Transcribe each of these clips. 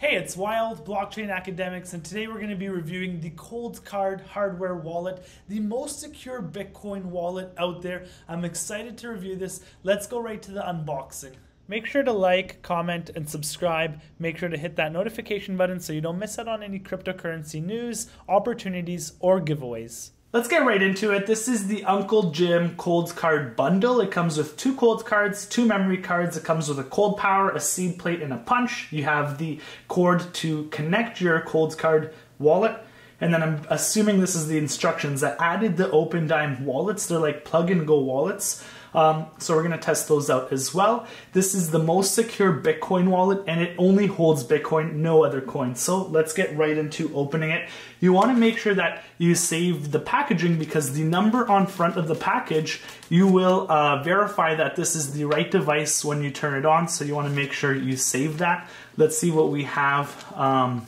Hey, it's Wild Blockchain Academics, and today we're going to be reviewing the Cold Card hardware wallet, the most secure Bitcoin wallet out there. I'm excited to review this. Let's go right to the unboxing. Make sure to like, comment, and subscribe. Make sure to hit that notification button so you don't miss out on any cryptocurrency news, opportunities, or giveaways. Let's get right into it. This is the Uncle Jim Coldcard bundle. It comes with two cold cards, two memory cards. It comes with a Cold Power, a seed plate, and a punch. You have the cord to connect your Coldcard wallet. And then I'm assuming this is the instructions that added the Opendime wallets. They're like plug and go wallets. Um, so we're going to test those out as well. This is the most secure Bitcoin wallet and it only holds Bitcoin, no other coins. So let's get right into opening it. You want to make sure that you save the packaging because the number on front of the package, you will uh, verify that this is the right device when you turn it on. So you want to make sure you save that. Let's see what we have. Um,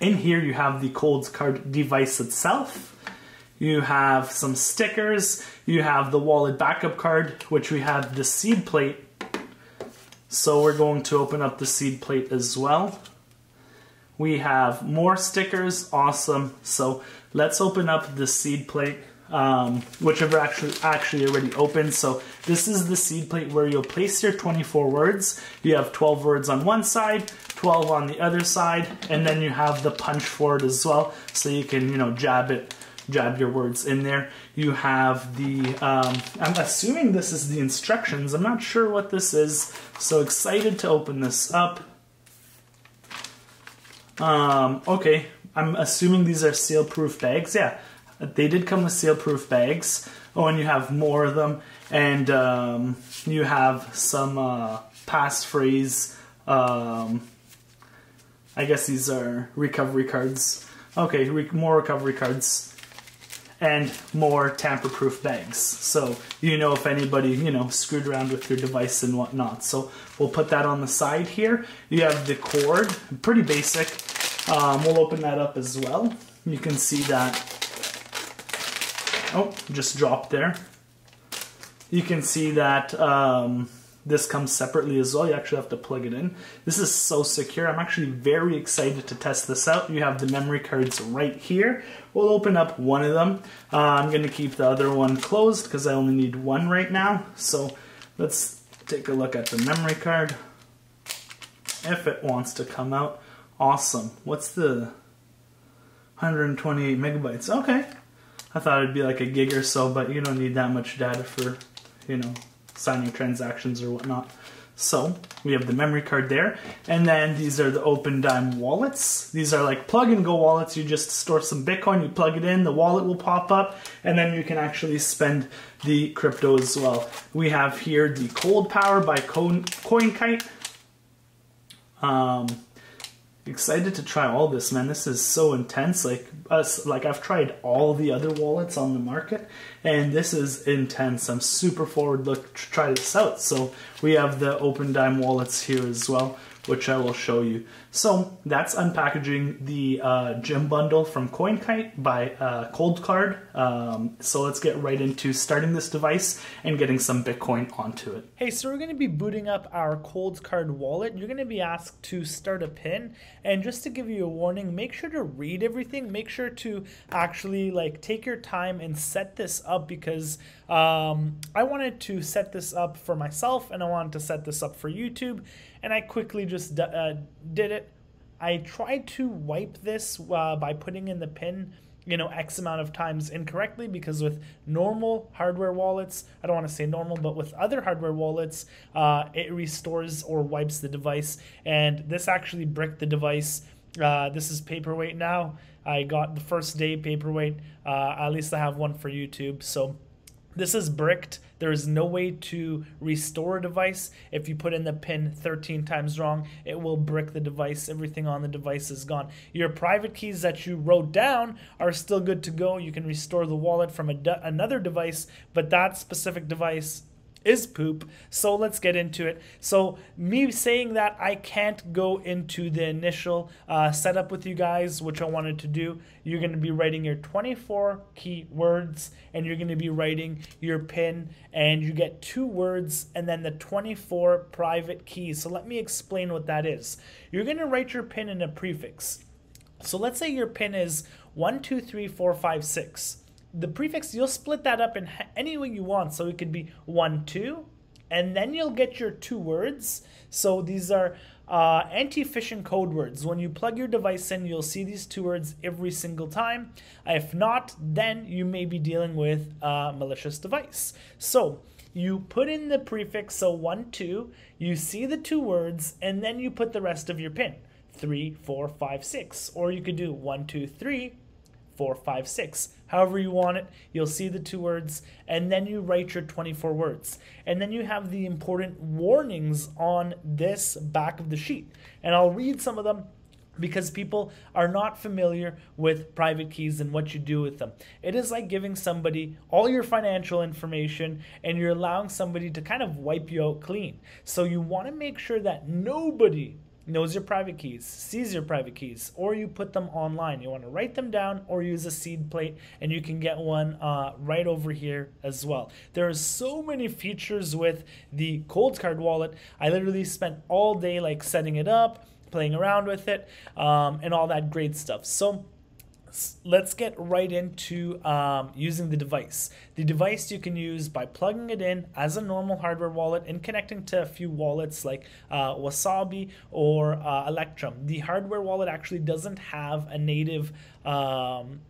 in here you have the cold card device itself. You have some stickers. You have the wallet backup card, which we have the seed plate. So we're going to open up the seed plate as well. We have more stickers, awesome. So let's open up the seed plate, um, which I've actually, actually already opened. So this is the seed plate where you'll place your 24 words. You have 12 words on one side, 12 on the other side, and then you have the punch for it as well. So you can, you know, jab it jab your words in there. You have the, um, I'm assuming this is the instructions. I'm not sure what this is. So excited to open this up. Um, okay, I'm assuming these are seal-proof bags. Yeah, they did come with seal-proof bags. Oh, and you have more of them. And um, you have some uh, passphrase. Um, I guess these are recovery cards. Okay, re more recovery cards and more tamper-proof bags. So you know if anybody, you know, screwed around with your device and whatnot. So we'll put that on the side here. You have the cord, pretty basic. Um, we'll open that up as well. You can see that, oh, just dropped there. You can see that um, this comes separately as well. You actually have to plug it in. This is so secure. I'm actually very excited to test this out. You have the memory cards right here. We'll open up one of them. Uh, I'm going to keep the other one closed because I only need one right now. So let's take a look at the memory card. If it wants to come out. Awesome. What's the 128 megabytes? Okay. I thought it'd be like a gig or so, but you don't need that much data for, you know, signing transactions or whatnot. So we have the memory card there. And then these are the Opendime wallets. These are like plug and go wallets. You just store some Bitcoin, you plug it in, the wallet will pop up, and then you can actually spend the crypto as well. We have here the Coldpower by Coin, CoinKite. Um, excited to try all this, man. This is so intense. Like us, like I've tried all the other wallets on the market, and this is intense. I'm super forward look to try this out. So we have the Opendime wallets here as well which I will show you. So that's unpackaging the uh, Jim bundle from CoinKite by uh, Coldcard. Um, so let's get right into starting this device and getting some Bitcoin onto it. Hey, so we're going to be booting up our Coldcard wallet. You're going to be asked to start a pin, and just to give you a warning, make sure to read everything. Make sure to actually like take your time and set this up because um, I wanted to set this up for myself and I wanted to set this up for YouTube and I quickly just uh, did it. I tried to wipe this uh, by putting in the pin you know x amount of times incorrectly because with normal hardware wallets i don't want to say normal but with other hardware wallets uh, it restores or wipes the device. And this actually bricked the device. Uh, this is paperweight now. I got the first day paperweight. Uh, at least i have one for youtube. So this is bricked. There is no way to restore a device. If you put in the pin 13 times wrong, it will brick the device. Everything on the device is gone. Your private keys that you wrote down are still good to go. You can restore the wallet from a another device, but that specific device is poop. So let's get into it. So me saying that I can't go into the initial uh, setup with you guys, which I wanted to do. You're going to be writing your 24 key words and you're going to be writing your pin and you get two words and then the 24 private keys. So let me explain what that is. You're going to write your pin in a prefix. So let's say your pin is 1, 2, 3, 4, 5, 6 the prefix, you'll split that up in any way you want. So it could be one, two, and then you'll get your two words. So these are uh, anti-phishing code words. When you plug your device in, you'll see these two words every single time. If not, then you may be dealing with a malicious device. So you put in the prefix, so one, two, you see the two words, and then you put the rest of your pin. Three, four, five, six. Or you could do one, two, three, four, five, six. However you want it, you'll see the two words, and then you write your 24 words. And then you have the important warnings on this back of the sheet. And I'll read some of them because people are not familiar with private keys and what you do with them. It is like giving somebody all your financial information and you're allowing somebody to kind of wipe you out clean. So you want to make sure that nobody knows your private keys, sees your private keys, or you put them online. You want to write them down or use a seed plate, and you can get one uh, right over here as well. There are so many features with the Coldcard wallet. I literally spent all day like setting it up, playing around with it, um, and all that great stuff. So let's get right into um, using the device. The device you can use by plugging it in as a normal hardware wallet and connecting to a few wallets like uh, Wasabi or uh, Electrum. The hardware wallet actually doesn't have a native um,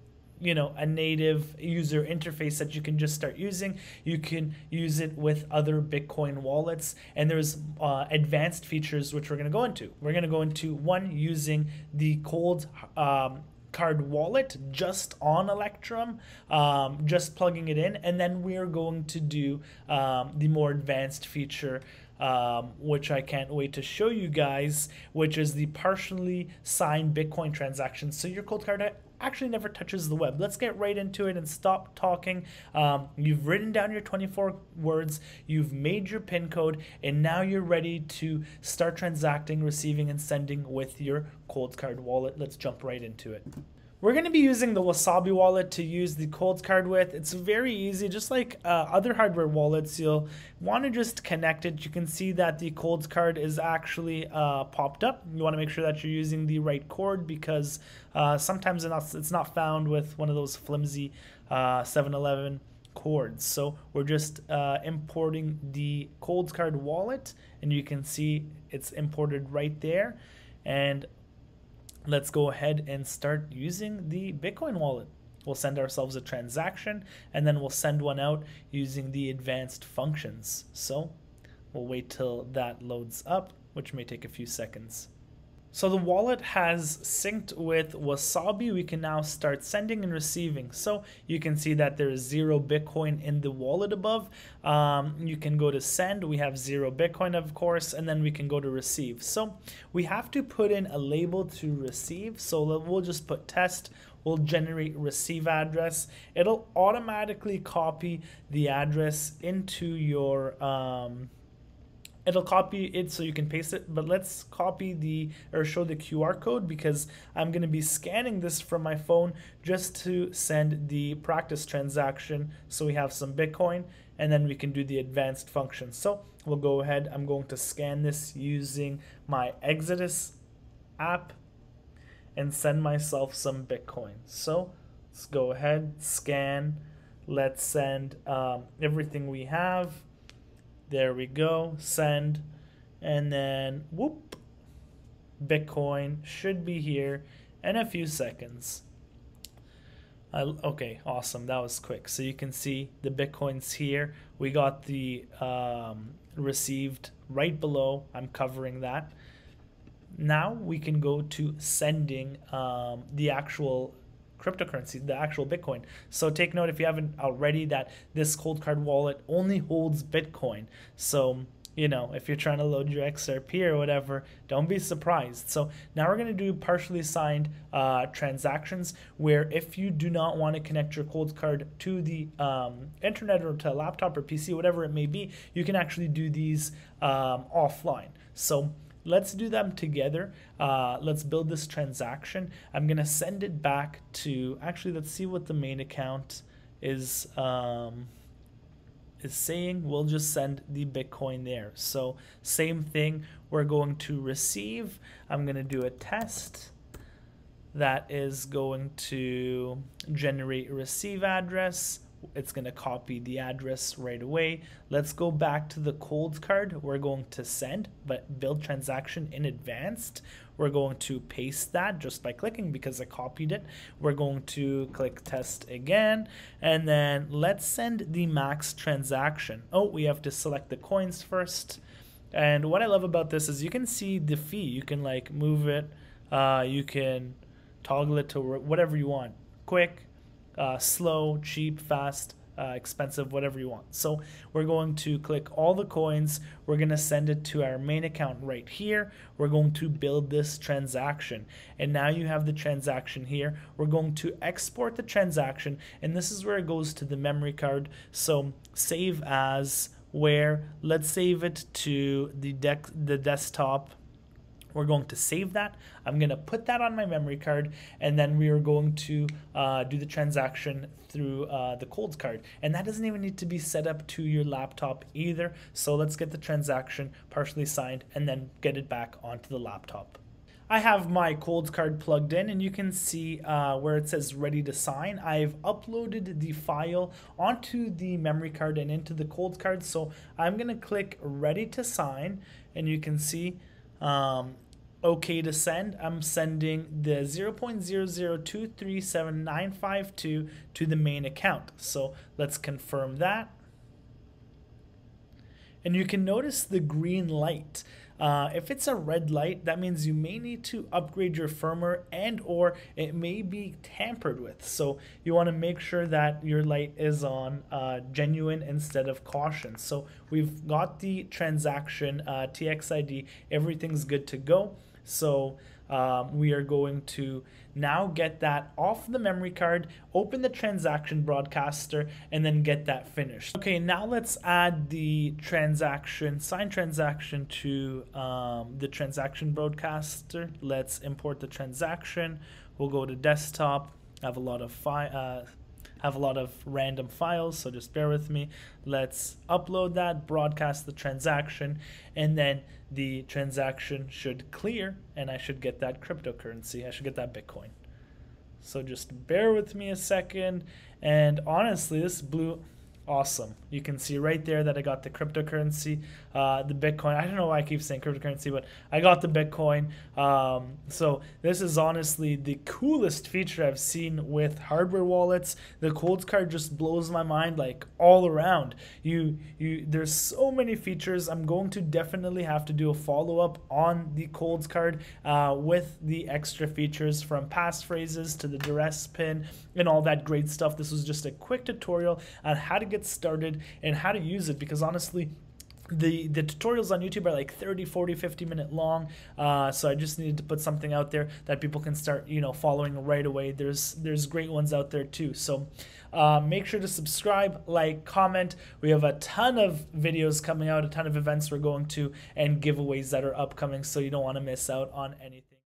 you know a native user interface that you can just start using you can use it with other bitcoin wallets and there's uh, advanced features which we're going to go into we're going to go into one using the cold um, card wallet just on Electrum, um, just plugging it in, and then we are going to do um, the more advanced feature. Um, which I can't wait to show you guys, which is the partially signed Bitcoin transactions. So your cold card actually never touches the web. Let's get right into it and stop talking. Um, you've written down your 24 words, you've made your PIN code, and now you're ready to start transacting, receiving, and sending with your cold card wallet. Let's jump right into it. We're going to be using the Wasabi wallet to use the cold card with. It's very easy, just like uh, other hardware wallets. You'll want to just connect it. You can see that the cold card is actually uh, popped up. You want to make sure that you're using the right cord because uh, sometimes it's not found with one of those flimsy 7-Eleven uh, cords. So we're just uh, importing the cold card wallet, and you can see it's imported right there. And let's go ahead and start using the Bitcoin wallet. We'll send ourselves a transaction and then we'll send one out using the advanced functions. So we'll wait till that loads up, which may take a few seconds. So the wallet has synced with Wasabi. We can now start sending and receiving. So you can see that there is zero Bitcoin in the wallet above. Um, you can go to send. We have zero Bitcoin, of course, and then we can go to receive. So we have to put in a label to receive. So we'll just put test We'll generate receive address. It'll automatically copy the address into your um, it'll copy it so you can paste it but let's copy the or show the QR code because I'm going to be scanning this from my phone just to send the practice transaction so we have some Bitcoin and then we can do the advanced functions so we'll go ahead I'm going to scan this using my Exodus app and send myself some Bitcoin. So let's go ahead scan. Let's send um, everything we have there we go. Send. And then whoop. Bitcoin should be here in a few seconds. I, okay, awesome. That was quick. So you can see the Bitcoin's here. We got the um, received right below. I'm covering that. Now we can go to sending um, the actual cryptocurrency, the actual Bitcoin. So take note if you haven't already that this cold card wallet only holds Bitcoin. So you know, if you're trying to load your XRP or whatever, don't be surprised. So now we're going to do partially signed uh, transactions where if you do not want to connect your cold card to the um, internet or to a laptop or PC, whatever it may be, you can actually do these um, offline. So let's do them together. Uh, let's build this transaction. I'm going to send it back to, actually, let's see what the main account is. Um, is saying we'll just send the Bitcoin there. So same thing, we're going to receive. I'm going to do a test that is going to generate a receive address. It's going to copy the address right away. Let's go back to the cold card. We're going to send, but build transaction in advanced. We're going to paste that just by clicking because I copied it. We're going to click test again. And then let's send the max transaction. Oh, we have to select the coins first. And what I love about this is you can see the fee. You can like move it. Uh, you can toggle it to whatever you want. Quick, uh, slow, cheap, fast uh, expensive, whatever you want. So we're going to click all the coins. We're going to send it to our main account right here. We're going to build this transaction. And now you have the transaction here. We're going to export the transaction. And this is where it goes to the memory card. So save as where let's save it to the the desktop we're going to save that. I'm going to put that on my memory card, and then we are going to uh, do the transaction through uh, the cold card. And that doesn't even need to be set up to your laptop either. So let's get the transaction partially signed and then get it back onto the laptop. I have my cold card plugged in and you can see uh, where it says ready to sign. I've uploaded the file onto the memory card and into the cold card. So I'm going to click ready to sign and you can see um, okay to send, I'm sending the 0.002379952 to the main account. So let's confirm that. And you can notice the green light. Uh, if it's a red light, that means you may need to upgrade your firmware and or it may be tampered with. So you want to make sure that your light is on uh, genuine instead of caution. So we've got the transaction uh, TXID, everything's good to go. So um, we are going to now get that off the memory card, open the transaction broadcaster, and then get that finished. Okay, now let's add the transaction, sign transaction to um, the transaction broadcaster. Let's import the transaction. We'll go to desktop, have a lot of file. Uh, have a lot of random files, so just bear with me. Let's upload that, broadcast the transaction, and then the transaction should clear and I should get that cryptocurrency. I should get that Bitcoin. So just bear with me a second. And honestly, this blew awesome. You can see right there that I got the cryptocurrency, uh, the Bitcoin. I don't know why I keep saying cryptocurrency, but I got the Bitcoin. Um, so this is honestly the coolest feature I've seen with hardware wallets. The cold card just blows my mind like all around. You you there's so many features. I'm going to definitely have to do a follow up on the cold card uh, with the extra features from passphrases to the duress pin and all that great stuff. This was just a quick tutorial on how to get started and how to use it because honestly the the tutorials on youtube are like 30 40 50 minute long. Uh, so i just needed to put something out there that people can start you know following right away. There's there's great ones out there too. So uh, make sure to subscribe like comment. We have a ton of videos coming out a ton of events we're going to and giveaways that are upcoming so you don't want to miss out on anything